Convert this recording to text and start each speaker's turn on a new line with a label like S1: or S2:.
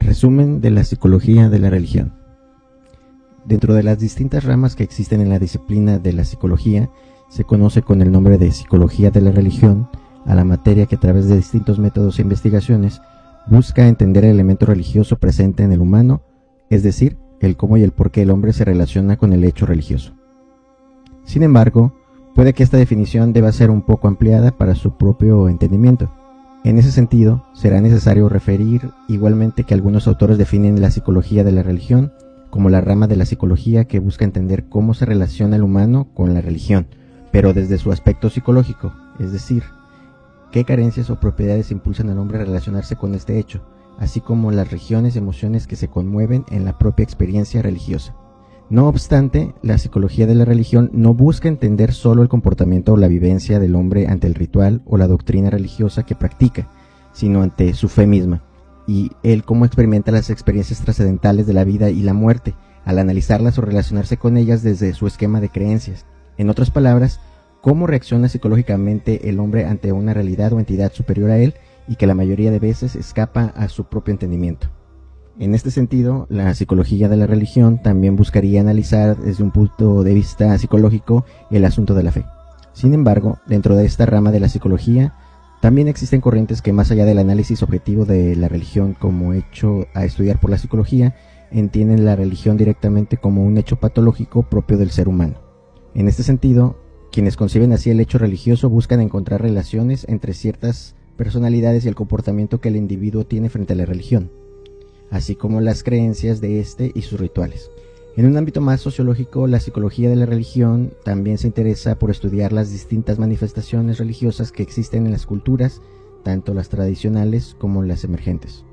S1: Resumen de la psicología de la religión. Dentro de las distintas ramas que existen en la disciplina de la psicología, se conoce con el nombre de psicología de la religión a la materia que a través de distintos métodos e investigaciones busca entender el elemento religioso presente en el humano, es decir, el cómo y el por qué el hombre se relaciona con el hecho religioso. Sin embargo, puede que esta definición deba ser un poco ampliada para su propio entendimiento. En ese sentido, será necesario referir igualmente que algunos autores definen la psicología de la religión como la rama de la psicología que busca entender cómo se relaciona el humano con la religión, pero desde su aspecto psicológico, es decir, qué carencias o propiedades impulsan al hombre a relacionarse con este hecho, así como las regiones y emociones que se conmueven en la propia experiencia religiosa. No obstante, la psicología de la religión no busca entender solo el comportamiento o la vivencia del hombre ante el ritual o la doctrina religiosa que practica, sino ante su fe misma, y él cómo experimenta las experiencias trascendentales de la vida y la muerte, al analizarlas o relacionarse con ellas desde su esquema de creencias. En otras palabras, cómo reacciona psicológicamente el hombre ante una realidad o entidad superior a él y que la mayoría de veces escapa a su propio entendimiento. En este sentido, la psicología de la religión también buscaría analizar desde un punto de vista psicológico el asunto de la fe. Sin embargo, dentro de esta rama de la psicología, también existen corrientes que más allá del análisis objetivo de la religión como hecho a estudiar por la psicología, entienden la religión directamente como un hecho patológico propio del ser humano. En este sentido, quienes conciben así el hecho religioso buscan encontrar relaciones entre ciertas personalidades y el comportamiento que el individuo tiene frente a la religión, así como las creencias de éste y sus rituales. En un ámbito más sociológico, la psicología de la religión también se interesa por estudiar las distintas manifestaciones religiosas que existen en las culturas, tanto las tradicionales como las emergentes.